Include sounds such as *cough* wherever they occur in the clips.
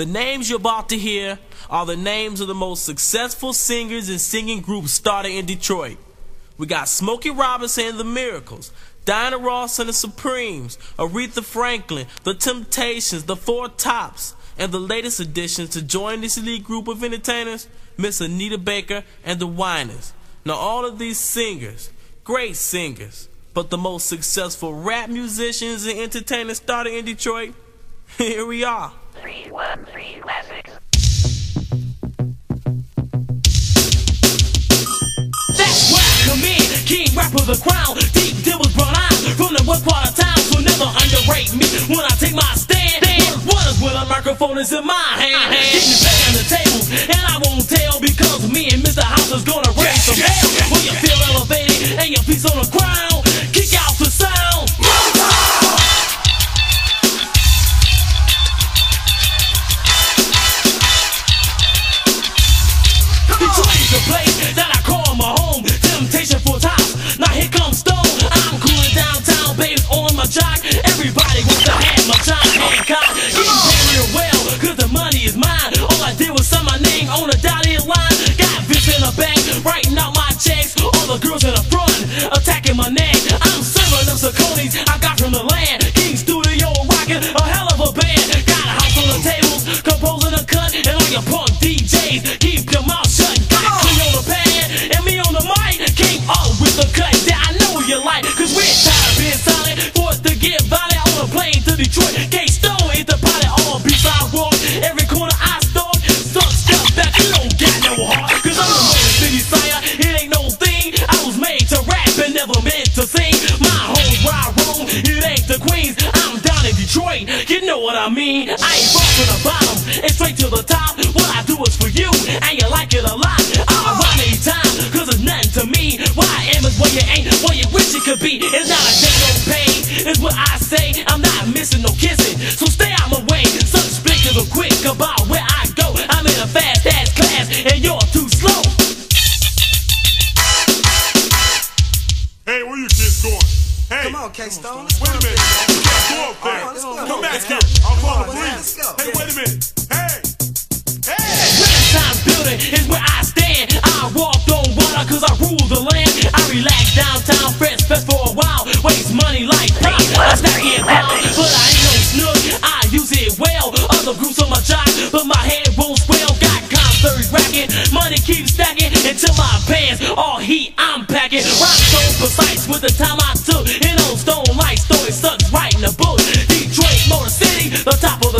The names you're about to hear are the names of the most successful singers and singing groups started in Detroit. We got Smokey Robinson and the Miracles, Diana Ross and the Supremes, Aretha Franklin, The Temptations, The Four Tops, and the latest addition to join this elite group of entertainers, Miss Anita Baker and the Winans. Now all of these singers, great singers, but the most successful rap musicians and entertainers started in Detroit, *laughs* here we are. 313 Classics. That's in, king rapper the crown. Deep eyes from the part of town, so never underrate me when I take my stand. A microphone is in my hand, getting back on the tables, and I on a dotted line. Got Vince in the back, writing out my checks. All the girls in the front, attacking my neck. I'm serving them Sauconys I got from the land. King Studio rocking a hell of a band. Got a house on the tables, composing a cut, and all your punk DJs Detroit, you know what I mean. I ain't from the bottom, and straight to the top. What I do is for you, and you like it a lot. I'll rhyme anytime, cause it's nothing to me. Why I am is where you ain't, what you wish it could be. It's not a day no pain, it's what I say. I'm not missing no kissing, so stay out my way. Such speakers are quick about where I go. I'm in a fast ass class, and you're too slow. Hey, where you kids going? Hey, Come on, K Stone. wait a minute. Go up there. Come on, let's go. Come back here. I'll Come call on, the let's police. go. Hey, wait a minute. Hey, hey. Renaissance building is where I stand. I walk on water cause I rule the land. I relax downtown, fresh fest for a while. Waste money like pop. I snack and pop, but I ain't no snook. I use it well. Other groups on my job, but my head won't swell. Got concerts racking, money keeps stacking until my pants all heat. I'm packing. Rhyme so precise with the time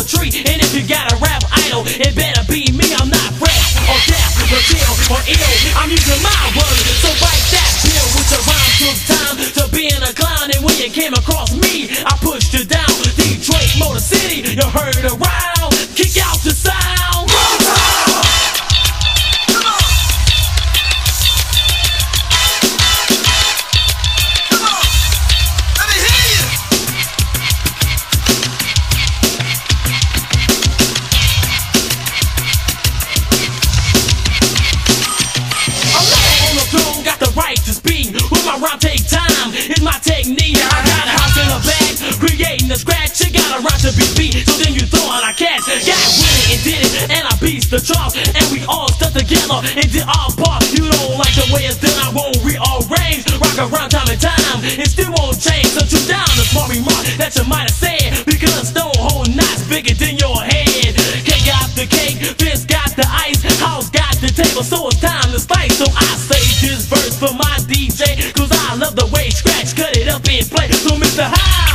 the tree. And if you got a rap idol, it better be me. I'm not fresh or deaf or chill or ill. I'm using my words, so write that bill with your rhyme took time to be in a clown. And when you came across me, I pushed you down. Detroit, Motor City, you heard around. Creating a. You got a rhyme to be beat, so then you throw out a cash. Got with it and did it, and I beat the charts. And we all stuck together and did our part. You don't like the way it's done, I won't rearrange. Rock around time and time, it still won't change. So you down the smart remark that you might have said. Because stone hold knots bigger than your head. Cake got the cake, Vince got the ice, house got the table, so it's time to slice. So I say this verse for my DJ, cause I love the way scratch, cut it up and play. So Mr. House,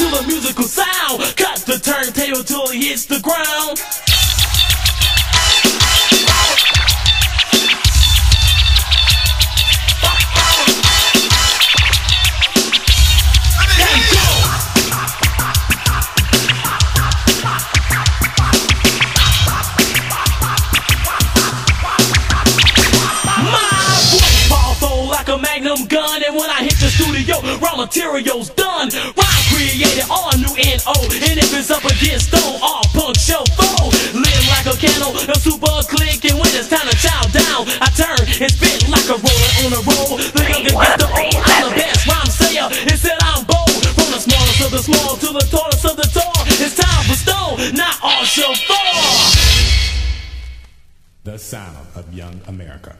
to the musical sound, cut the turntable till it hits the ground. Magnum gun And when I hit the studio, raw material's done. Rhyme created all new N.O. And if it's up against stone, all punk show foe Live like a candle, a super click And when it's time to chow down I turn and spit like a roller on a roll. The younger get the old, I'm the best rhyme sayer. And said I'm bold From the smallest of the small to the tallest of the tall. It's time for stone, not all show fall. The sound of young America.